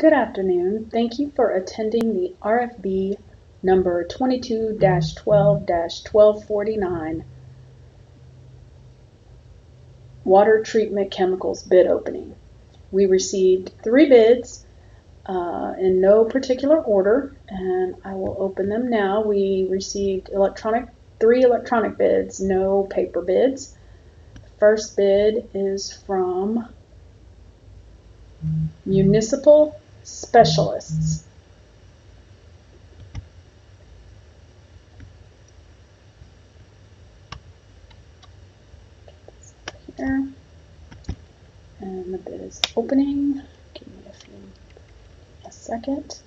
Good afternoon. Thank you for attending the RFB number 22-12-1249 water treatment chemicals bid opening. We received three bids uh, in no particular order, and I will open them now. We received electronic three electronic bids, no paper bids. First bid is from Municipal Specialists. Here. And is opening. Give me a few a second.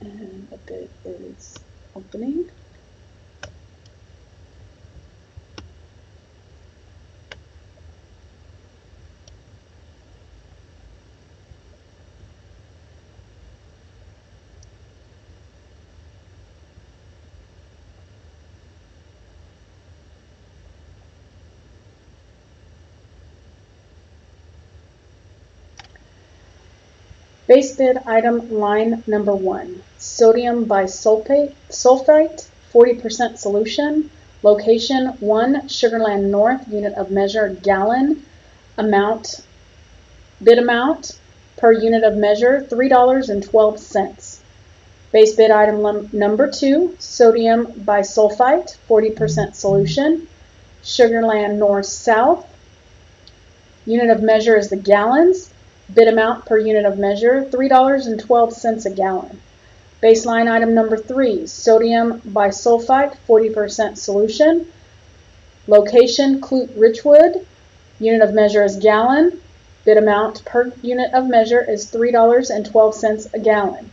And the bid is opening. Base bid item line number one, sodium bisulfate, sulfite, 40% solution. Location one, Sugarland North, unit of measure gallon. Amount, bid amount per unit of measure, $3.12. Base bid item number two, sodium bisulfite, 40% solution. Sugarland North South. Unit of measure is the gallons. Bid amount per unit of measure, $3.12 a gallon. Baseline item number three, sodium bisulfite, 40% solution. Location, Clute Richwood. Unit of measure is gallon. Bid amount per unit of measure is $3.12 a gallon.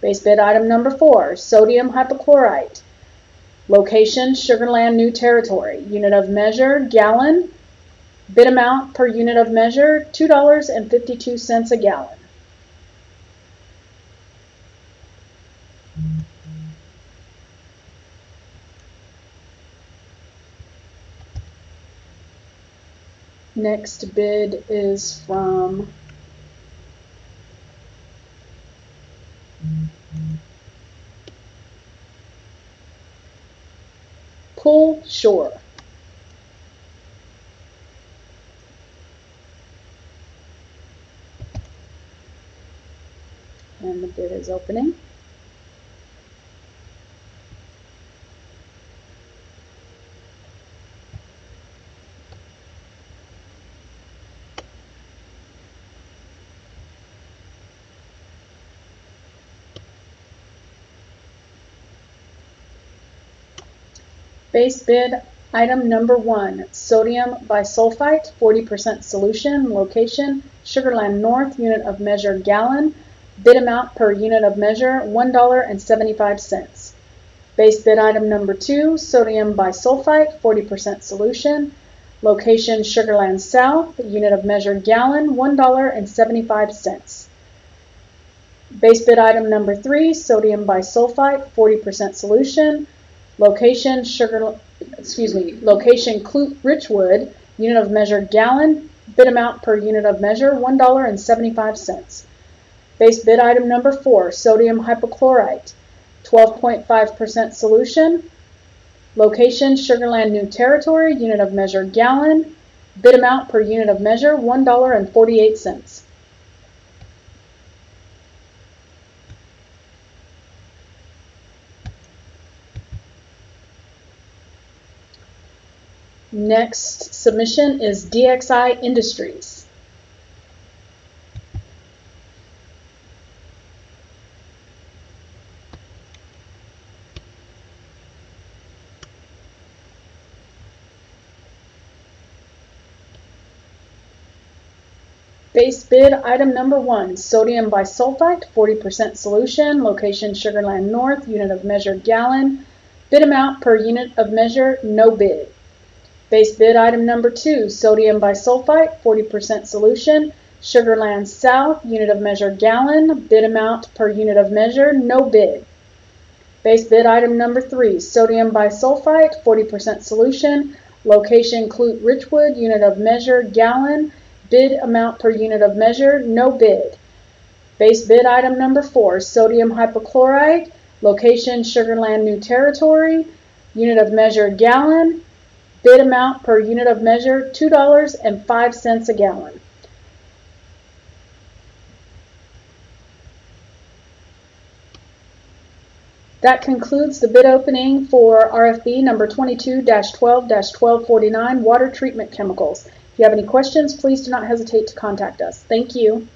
Base bid item number four, sodium hypochlorite. Location, Sugarland New Territory. Unit of measure, gallon. Bid amount per unit of measure, $2.52 a gallon. Next bid is from Pull Shore. And the bid is opening. Base bid item number one, sodium bisulfite, 40% solution, location, Sugarland North, unit of measure gallon, bid amount per unit of measure, $1.75. Base bid item number two, sodium bisulfite, 40% solution, location, Sugarland South, unit of measure gallon, $1.75. Base bid item number three, sodium bisulfite, 40% solution, Location sugar, excuse me, location Clute Richwood, unit of measure gallon, bid amount per unit of measure $1.75. Base bid item number four, sodium hypochlorite, 12.5% solution. Location Sugarland New Territory, unit of measure gallon, bid amount per unit of measure $1.48. Next submission is DXI Industries. Base bid item number one, sodium bisulfite, 40% solution, location Sugarland North, unit of measure gallon, bid amount per unit of measure, no bid. Base bid item number two, sodium bisulfite, 40% solution, Sugarland South, unit of measure gallon, bid amount per unit of measure, no bid. Base bid item number three, sodium bisulfite, 40% solution, Location Clute Richwood, unit of measure gallon, bid amount per unit of measure, no bid. Base bid item number four, sodium hypochlorite, location Sugarland New Territory, unit of measure gallon, bid amount per unit of measure $2.05 a gallon. That concludes the bid opening for RFB number 22-12-1249 water treatment chemicals. If you have any questions, please do not hesitate to contact us. Thank you.